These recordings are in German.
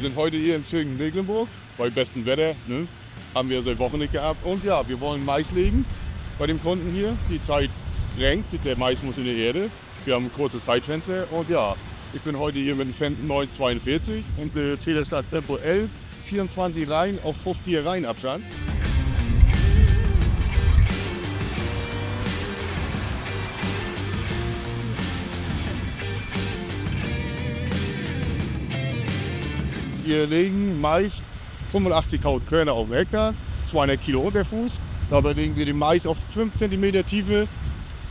Wir sind heute hier in schönen Mecklenburg bei bestem Wetter. Ne? Haben wir seit Wochen nicht gehabt. Und ja, wir wollen Mais legen bei dem Kunden hier. Die Zeit drängt, der Mais muss in die Erde. Wir haben ein kurzes Zeitfenster und ja, ich bin heute hier mit dem Fenton 942 und der Telestat Tempo 11, 24 Reihen auf 50 Reihen Abstand. Wir legen Mais 85.000 Körner auf den Hektar, 200 Kilo Unterfuß. Dabei legen wir den Mais auf 5 cm Tiefe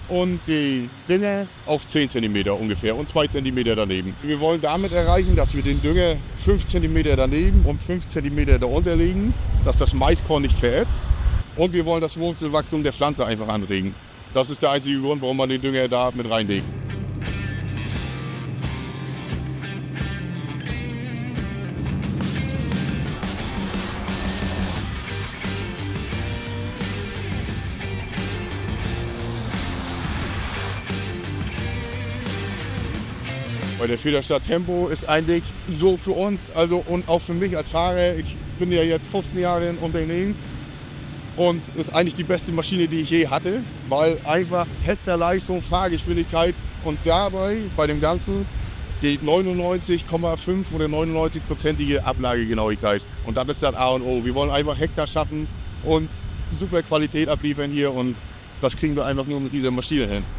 und die Dünger auf 10 cm ungefähr und 2 cm daneben. Wir wollen damit erreichen, dass wir den Dünger 5 cm daneben und 5 cm darunter legen, dass das Maiskorn nicht verätzt. Und wir wollen das Wurzelwachstum der Pflanze einfach anregen. Das ist der einzige Grund, warum man den Dünger da mit reinlegt. Bei der Federstadt Tempo ist eigentlich so für uns, also und auch für mich als Fahrer, ich bin ja jetzt 15 Jahre in Unternehmen und ist eigentlich die beste Maschine, die ich je hatte, weil einfach Hektarleistung, Fahrgeschwindigkeit und dabei bei dem Ganzen die 99,5 oder 99-prozentige Ablagegenauigkeit. Und das ist das A und O. Wir wollen einfach Hektar schaffen und super Qualität abliefern hier und das kriegen wir einfach nur mit dieser Maschine hin.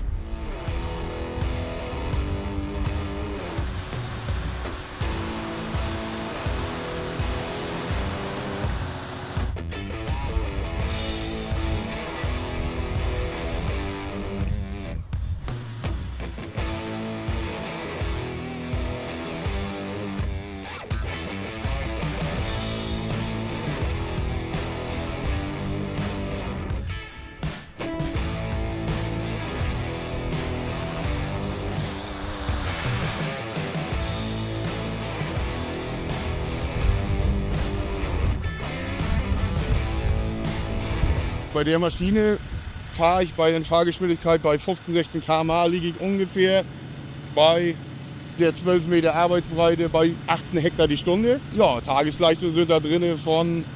Bei der Maschine fahre ich bei der Fahrgeschwindigkeit bei 15, 16 km/h liege ich ungefähr bei der 12 Meter Arbeitsbreite bei 18 Hektar die Stunde. Ja, Tagesleistungen sind da drin von,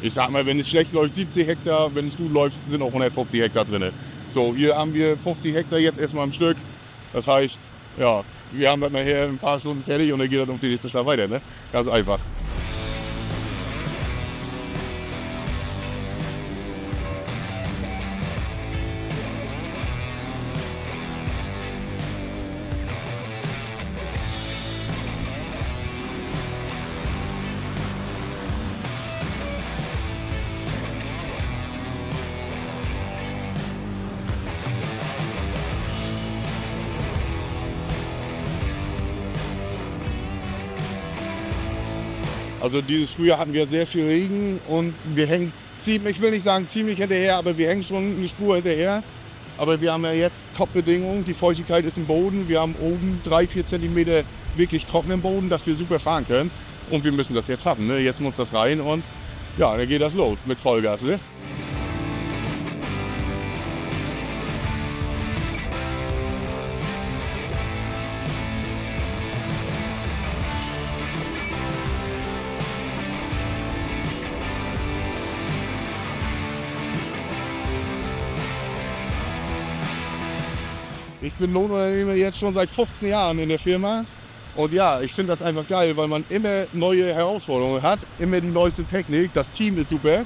ich sag mal, wenn es schlecht läuft, 70 Hektar, wenn es gut läuft, sind auch 150 Hektar drin. So, hier haben wir 50 Hektar jetzt erstmal am Stück. Das heißt, ja, wir haben das nachher ein paar Stunden fertig und dann geht das auf die nächste Stadt weiter. Ne? Ganz einfach. Also dieses Frühjahr hatten wir sehr viel Regen und wir hängen ziemlich, ich will nicht sagen ziemlich hinterher, aber wir hängen schon eine Spur hinterher. Aber wir haben ja jetzt Top-Bedingungen. Die Feuchtigkeit ist im Boden. Wir haben oben drei, vier Zentimeter wirklich trockenen Boden, dass wir super fahren können. Und wir müssen das jetzt schaffen. Ne? Jetzt muss das rein und ja, dann geht das los mit Vollgas. Ne? Ich bin Lohnunternehmer jetzt schon seit 15 Jahren in der Firma. Und ja, ich finde das einfach geil, weil man immer neue Herausforderungen hat, immer die neueste Technik. Das Team ist super.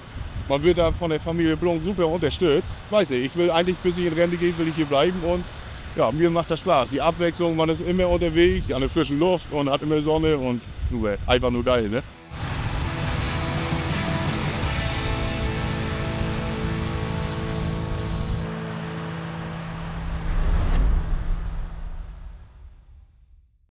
Man wird da von der Familie Blum super unterstützt. Weiß nicht, ich will eigentlich, bis ich in Rente gehe, will ich hier bleiben und ja, mir macht das Spaß. Die Abwechslung, man ist immer unterwegs, an der frischen Luft und hat immer Sonne und super. Einfach nur geil, ne?